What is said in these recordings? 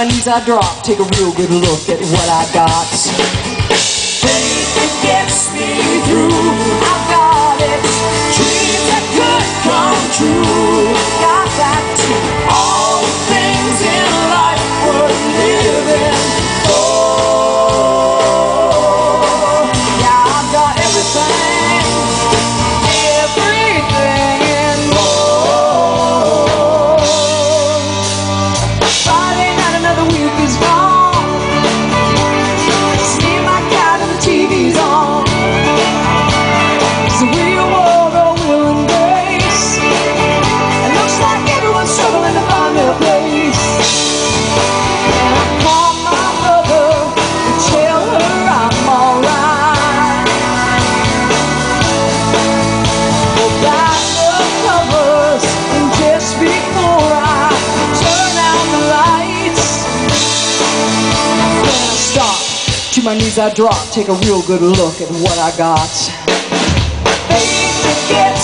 my knees I drop Take a real good look at what I got. my knees I drop, take a real good look at what I got. Baby, get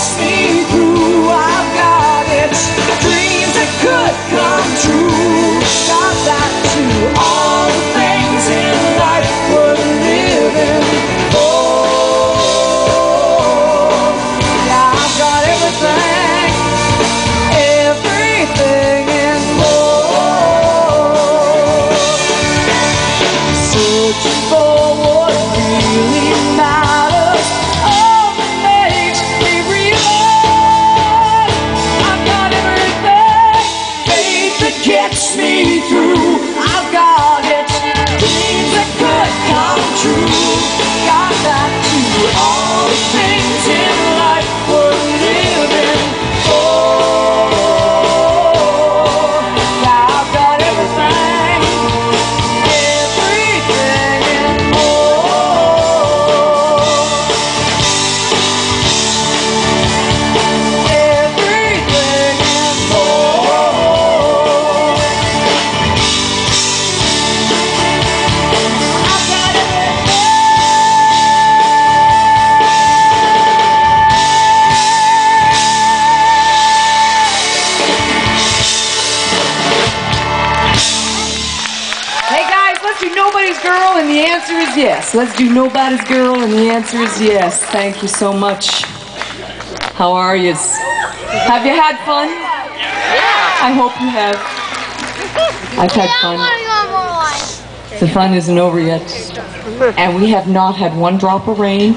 Nobody's Girl, and the answer is yes. Let's do Nobody's Girl, and the answer is yes. Thank you so much. How are you? Have you had fun? Yeah. I hope you have. I've had fun. The fun isn't over yet. And we have not had one drop of rain.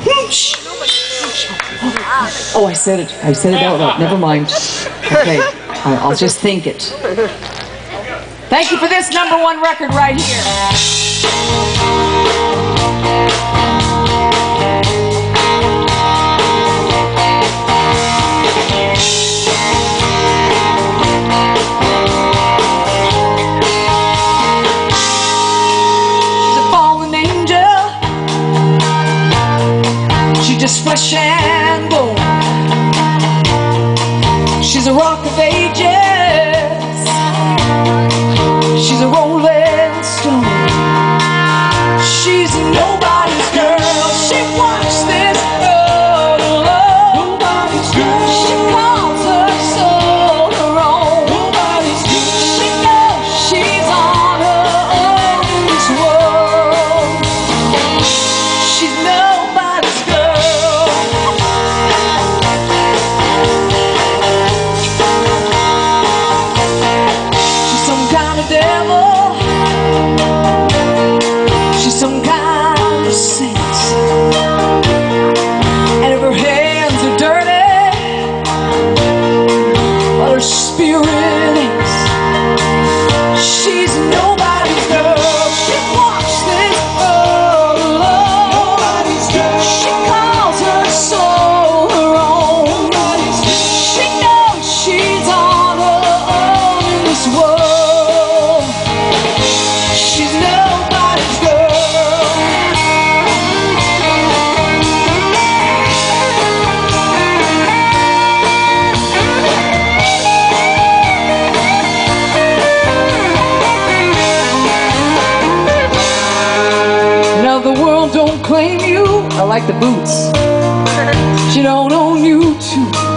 Oh, I said it. I said it out loud. Never mind. Okay, I'll just think it. Thank you for this number one record right here. She's a fallen angel. She's just flesh and bone. She's a rock of ages. the world don't claim you. I like the boots. She don't own you too.